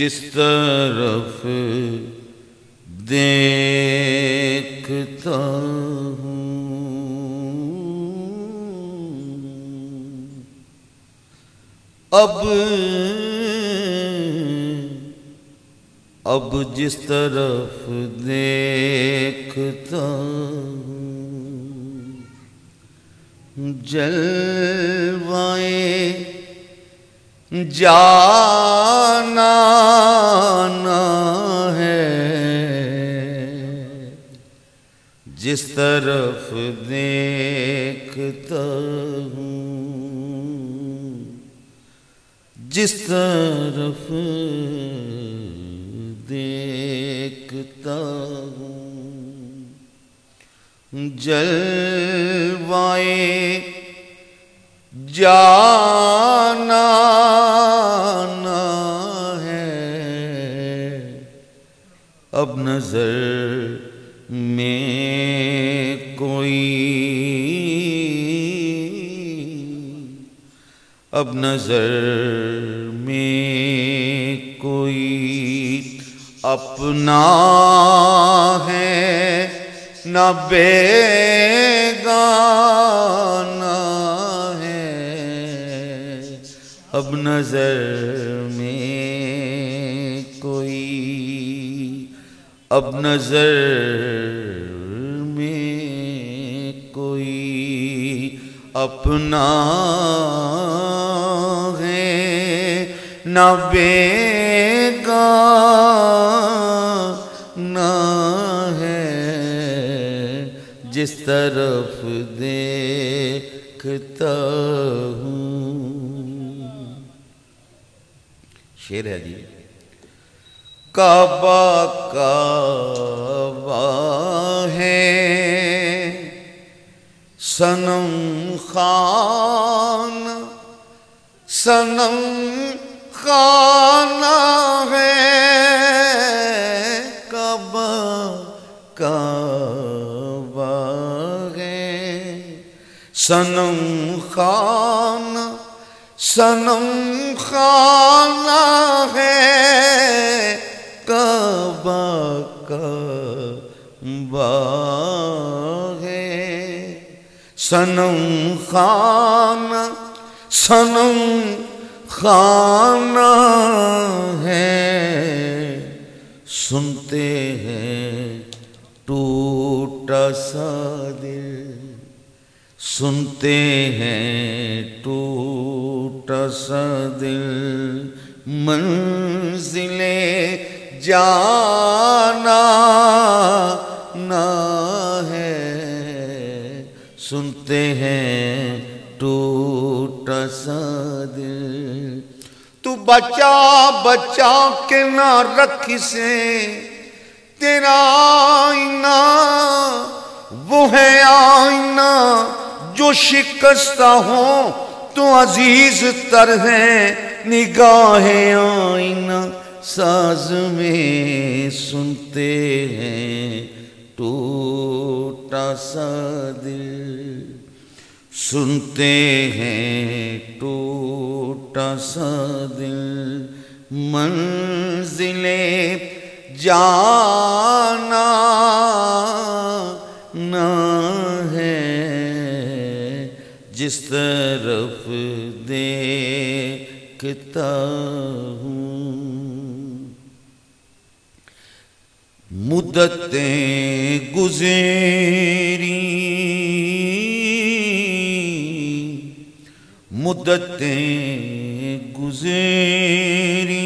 जिस तरफ़ अब अब जिस तरफ़ देखता जलवाए जाना है। जिस तरफ़ देखता जिस तरफ़ देखता हूँ जलवाए जाना है। अब नज़र में कोई अब नज़र अपना है न बेगाना है। अब नज़र में कोई, अब नज़र में कोई अपना न बेगा न है जिस तरफ़ देखता हूँ। शेर है जी। काबा काबा है, सनम खान, सनम खाना है कब कबा है? सनम खान, सनम खाना है कब कबा है? सनम खान, सनम खाना है, सुनते हैं टूटा सा दिल। सुनते हैं टूटा सा दिल, मंजिले जाना ना है। सुनते हैं टूटा सा बचा बचा के ना रख से तेरा आईना, वो है आईना, जो शिकस्ता हो तो अज़ीज़ तर है, निगाहें आईना। साज में सुनते हैं, टूटा सा दिल। सुनते हैं टूटा सा दिल, मंजिले जाना ना है। जिस तरफ़ देखता हूँ, मुद्दतें गुजेरी मुद्दतें गुजेरी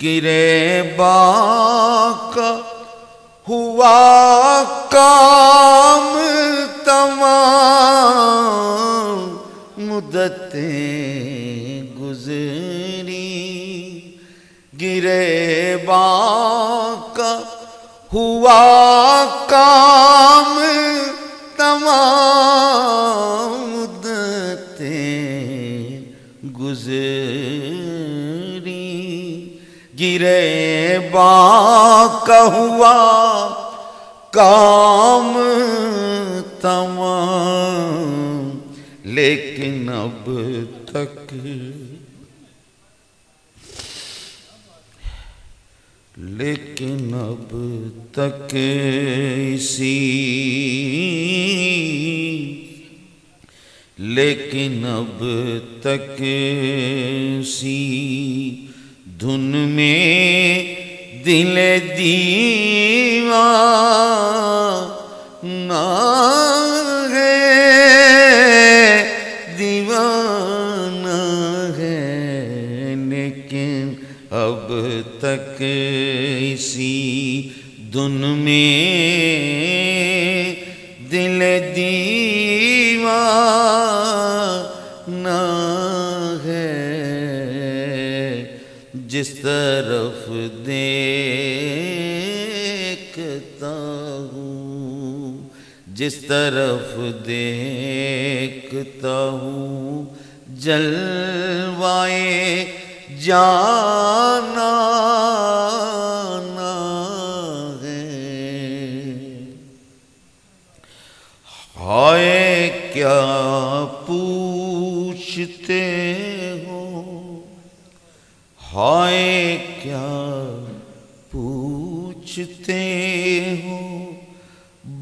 गिरे बाका हुआ काम तमाम मुद्दतें गुजरी गिरे बाका हुआ काम गिरे बाका काम तमाम। लेकिन अब तक लेकिन अब तक इसी लेकिन अब तक सी धुन में दिल दीवा ना है, दीवाना है, लेकिन अब तक इसी धुन में दिल दीवा जिस तरफ़ देखता हूँ जिस तरफ़ देखता हूँ जलवाए जाना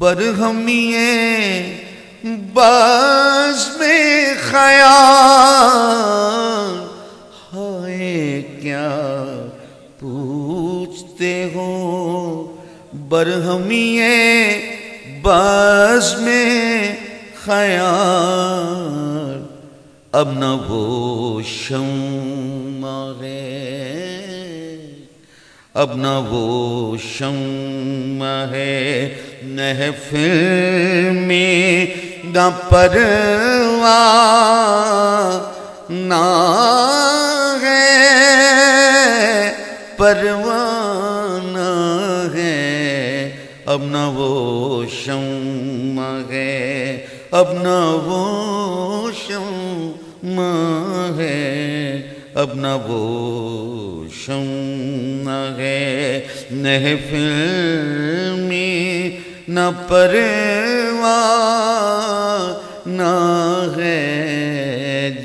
बरहमिए बस में खयाल। हाय, क्या पूछते हो? बरहमिए बस में खयाल। अब न वो शम्मा है अब न वो शम्मा है, महफिल में न परवा ना है परवाना है। अब न वो शम्मा है, अब न वो शम्मा है। अब न वो शम्मा है महफिल में न परवा, ना है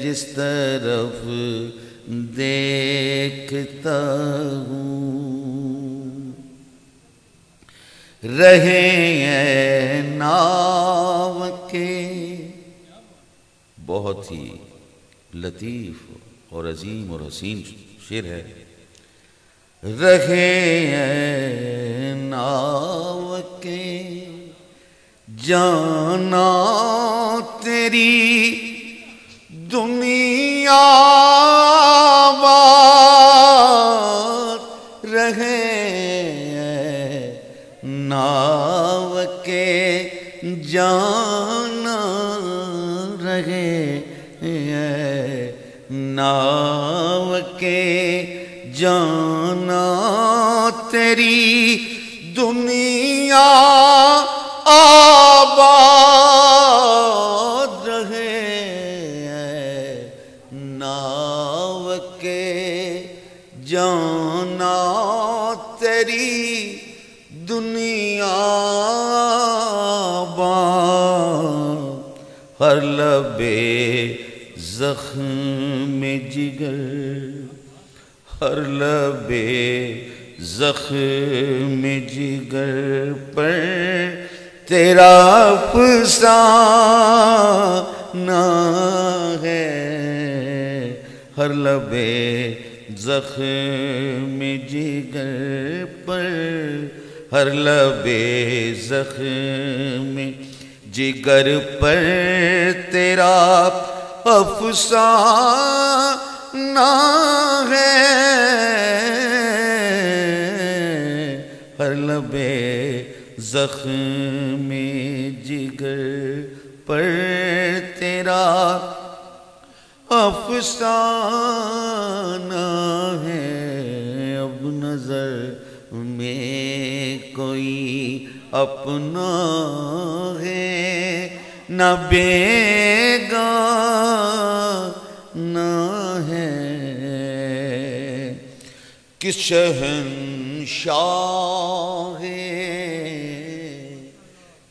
जिस तरफ़ देखता रहे नाव के, बहुत ही लतीफ और अजीम और हसीन शेर है। रहे नाव के जाना तेरी दुनिया रहे नाव के जाना रहे नाव के जाना तेरी दुनिया आबाद रहे नाव के जाना तेरी दुनिया हर लबे जख्म जिगर, हर लबे जख्म जिगर पर तेरा फसाना है। हर लबे जख्म जिगर पर, हर लबे जख्म जिगर पर तेरा अफसाना है। हर लबे जख्म जिगर पर तेरा अफसाना है। अब नज़र में कोई अपना है। न बेगा है। किस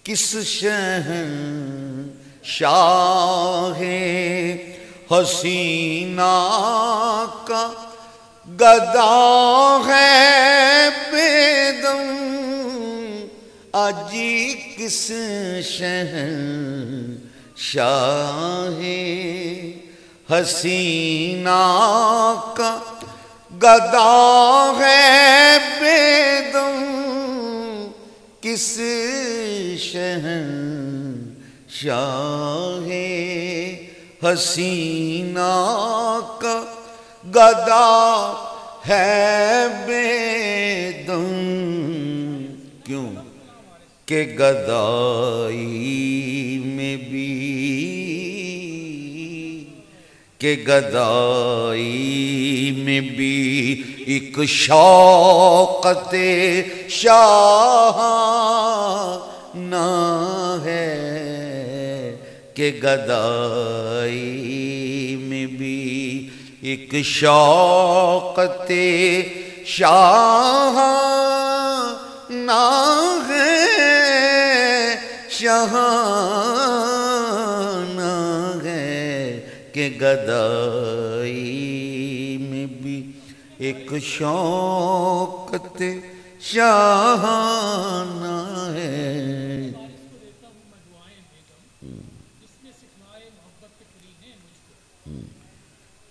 किस शहन शाह हसीना का गदा है बेदम अजी किस शहन शाह? हसीना का गदा है बेदम। किस शहन शाह? हसीना का गदा है बेदम। के गदाई में भी, के गदाई में भी एक शौकत शाह ना है, के गदाई में भी एक शौकत शाह ना है शाह ना है के गदाई में भी एक शौकत शाहाना है।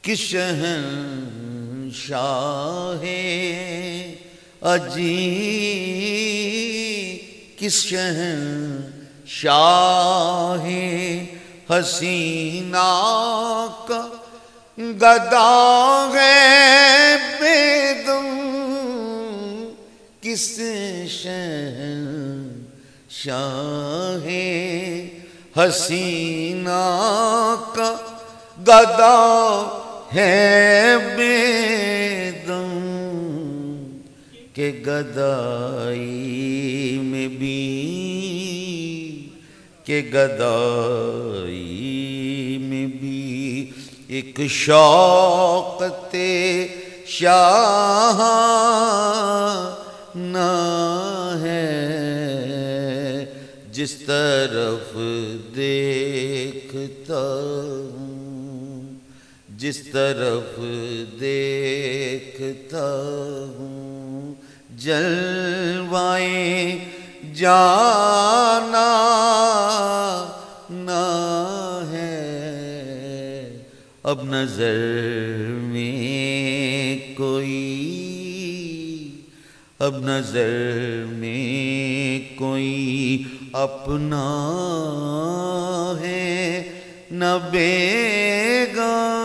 किस शाह अजी किस शाह हसीना का गदा है बेदम, किस शाह हसीना का गदा है बेदम, के गदाई में भी के गदाई में भी एक शौकत शाह ना है। जिस तरफ़ देखता जिस तरफ़ देखता हूँ, जलवाए जाना ना है। अब नज़र में कोई, अब नज़र में कोई अपना है। न बेगा